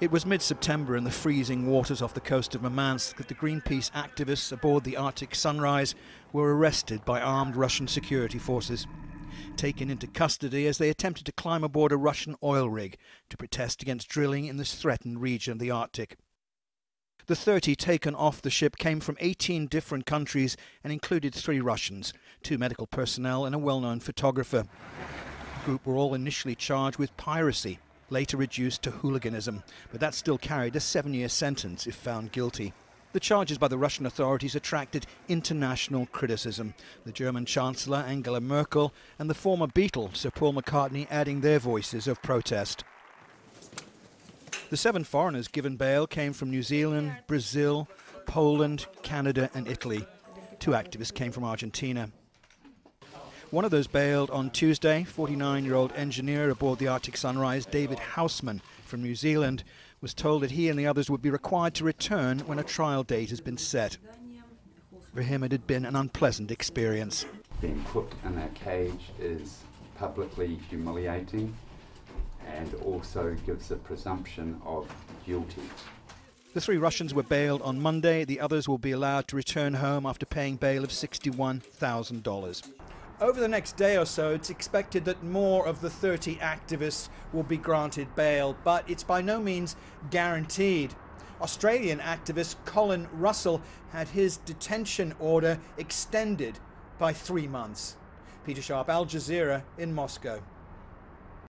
It was mid September in the freezing waters off the coast of Murmansk that the Greenpeace activists aboard the Arctic Sunrise were arrested by armed Russian security forces. Taken into custody as they attempted to climb aboard a Russian oil rig to protest against drilling in this threatened region of the Arctic. The 30 taken off the ship came from 18 different countries and included three Russians, two medical personnel, and a well known photographer. The group were all initially charged with piracy later reduced to hooliganism, but that still carried a seven year sentence if found guilty. The charges by the Russian authorities attracted international criticism. The German Chancellor Angela Merkel and the former Beatle Sir Paul McCartney adding their voices of protest. The seven foreigners given bail came from New Zealand, Brazil, Poland, Canada, and Italy. Two activists came from Argentina. One of those bailed on Tuesday, 49 year old engineer aboard the Arctic Sunrise, David Haussmann from New Zealand, was told that he and the others would be required to return when a trial date has been set. For him, it had been an unpleasant experience. Being put in a cage is publicly humiliating and also gives a presumption of guilty. The three Russians were bailed on Monday. The others will be allowed to return home after paying bail of $61,000. Over the next day or so, it's expected that more of the 30 activists will be granted bail, but it's by no means guaranteed. Australian activist Colin Russell had his detention order extended by three months. Peter Sharp, Al Jazeera in Moscow.